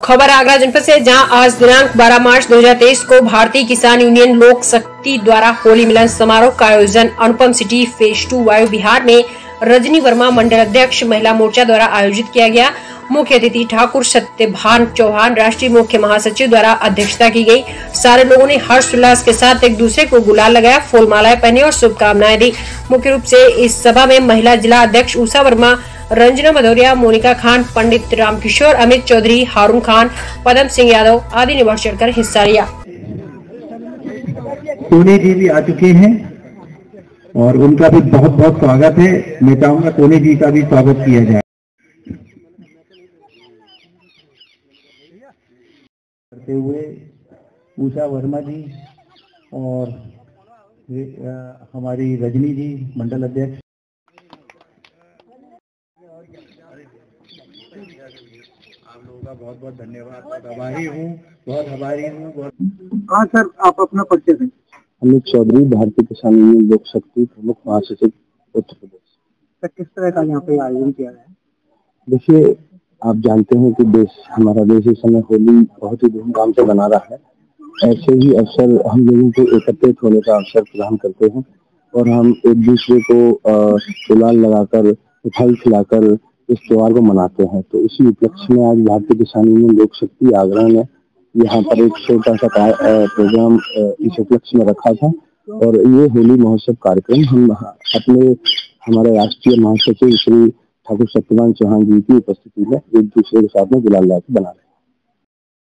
खबर आगरा जनपद से जहाँ आज दिनांक 12 मार्च 2023 को भारतीय किसान यूनियन लोक शक्ति द्वारा होली मिलन समारोह का आयोजन अनुपम सिटी फ़ेज़ टू वायु बिहार में रजनी वर्मा मंडल अध्यक्ष महिला मोर्चा द्वारा आयोजित किया गया। मुख्य अतिथि ठाकुर सत्यभान चौहान, राष्ट्रीय मुख्य महासचिव द्वारा अध्यक्षता की गई। सारे लोगों ने हर्ष उल्लास के साथ एक दूसरे को गुलाल लगाया, फूल मालाएँ पहनी और शुभकामनाएँ दी। मुख्य रूप से इस सभा में महिला जिला अध्यक्ष उषा वर्मा रंजना भदौरिया मोनिका खान, पंडित रामकिशोर, अमित चौधरी, हारून खान, पदम सिंह यादव आदि ने बढ़ चढ़कर हिस्सा लिया कोने जी भी आ चुके हैं और उनका भी बहुत बहुत स्वागत है। मैं चाहूँगा कोने जी का भी स्वागत किया जाए। करते हुए उषा वर्मा जी और हमारी रजनी जी, मंडल अध्यक्ष। आप लोगों का बहुत बहुत धन्यवाद बहुत आभारी हूँ बहुत आभारी हूँ बहुत हाँ सर आप अपना परिचय दें। अमित चौधरी भारतीय किसान यूनियन लोक शक्ति प्रमुख महासचिव उत्तर प्रदेश। सर किस तरह का यहाँ पे आयोजन किया गया? है देखिए आप जानते हैं कि देश हमारा देश इस समय होली बहुत ही धूमधाम से मना रहा है। ऐसे ही अवसर हम लोगों को एकत्रित होने का अवसर प्रदान करते हैं और हम एक दूसरे को गुलाल लगाकर मिठाई खिलाकर इस त्योहार को मनाते हैं। तो इसी उपलक्ष्य में आज भारतीय किसान यूनियन लोक शक्ति आगरा ने यहाँ पर एक छोटा सा प्रोग्राम इस उपलक्ष्य में रखा था। और ये होली महोत्सव कार्यक्रम हम अपने, हमारे राष्ट्रीय महासचिव श्री ठाकुर सत्यवान चौहान जी की उपस्थिति में एक दूसरे के साथ में गुलाल बना रहे हैं।